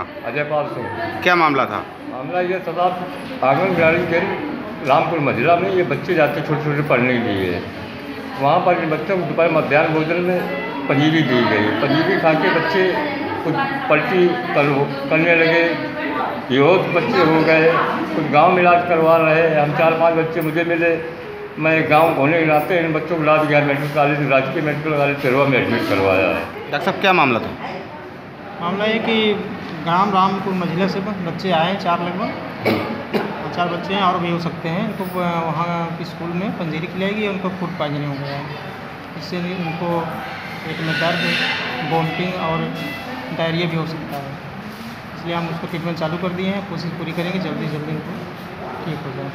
अजयपाल सिंह। क्या मामला था? मामला ये था आँगन बिहारी के रामपुर मझिला में ये बच्चे जाते छोटे छोटे पढ़ने के लिए। वहाँ पर इन बच्चों को दोपहर मध्यान्ह भोजन में पनीरी दी गई। पनीरी खा के बच्चे कुछ पलटी कर करने लगे। बेहोश बच्चे हो गए कुछ गाँव में इलाज करवा रहे हैं। हम चार पाँच बच्चे मुझे मिले। मैं गाँव होने के नाते इन बच्चों को लाद गया मेडिकल कॉलेज राजकीय मेडिकल कॉलेज पेरवा में एडमिट करवाया। डॉक्टर साहब क्या मामला था? मामला ये कि ग्राम रामपुर मझिला से बच्चे आए हैं, चार लगभग। चार बच्चे हैं और भी हो सकते हैं। इनको वहाँ की स्कूल में पंजीरी खिलाएगी उनको फ़ूड पॉइजनिंग हो गया है इससे उनको पेट में दर्द वॉमिटिंग और डायरिया भी हो सकता है। इसलिए हम उसको ट्रीटमेंट चालू कर दिए हैं। कोशिश पूरी करेंगे जल्दी जल्दी उनको ठीक हो जाए।